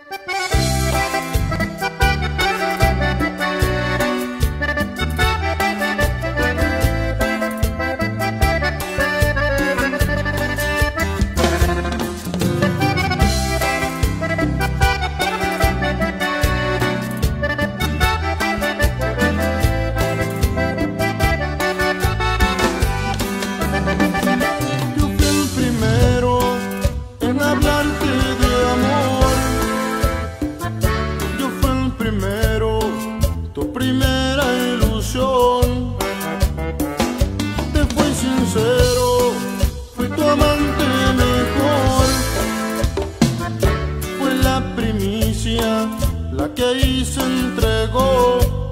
Música tu primera ilusión. Te fui sincero, fui tu amante mejor. Fue la primicia, la que ahí se entregó.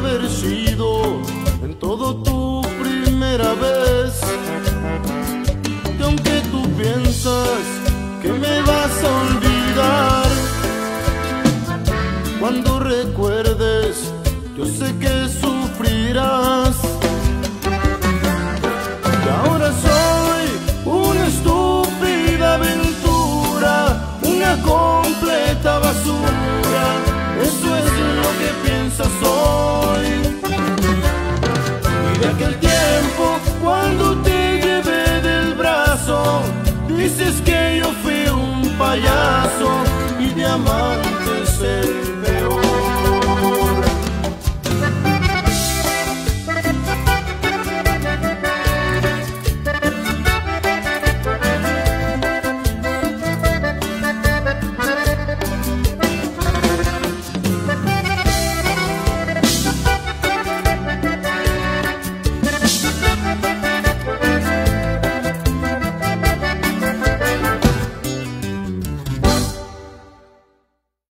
haber sido en todo tiempo